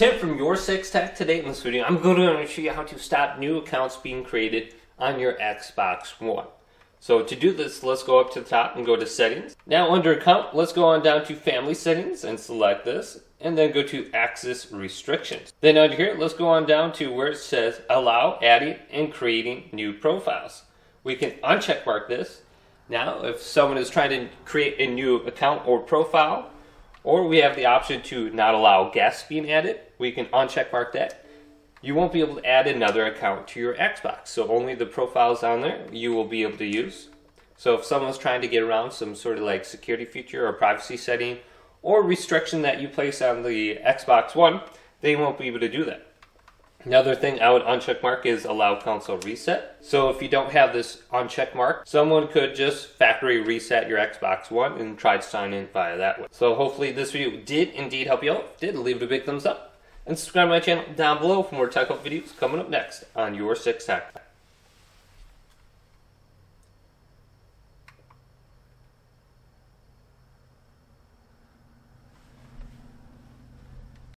Tim from Your Six Tech. Today in this video, I'm going to show you how to stop new accounts being created on your Xbox One. So to do this, let's go up to the top and go to Settings. Now under Account, let's go on down to Family Settings and select this, and then go to Access Restrictions. Then under here, let's go on down to where it says Allow Adding and Creating New Profiles. We can uncheck mark this. Now, if someone is trying to create a new account or profile, or we have the option to not allow guests being added, we can uncheck mark that you won't be able to add another account to your Xbox. So only the profiles on there you will be able to use. So if someone's trying to get around some sort of like security feature or privacy setting or restriction that you place on the Xbox One, they won't be able to do that. Another thing I would uncheck mark is allow console reset. So if you don't have this uncheck mark, someone could just factory reset your Xbox One and try to sign in via that way. So hopefully this video did indeed help you out. did, leave it a big thumbs up and subscribe to my channel down below for more tech help videos coming up next on Your Six Tech.